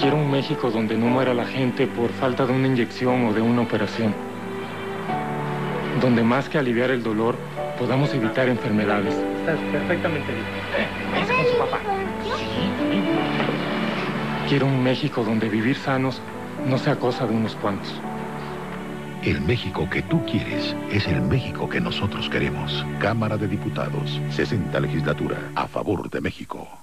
Quiero un México donde no muera la gente por falta de una inyección o de una operación. Donde más que aliviar el dolor, podamos evitar enfermedades. Estás perfectamente bien. Es con su papá. Quiero un México donde vivir sanos no sea cosa de unos cuantos. El México que tú quieres es el México que nosotros queremos. Cámara de Diputados, 60 legislatura, a favor de México.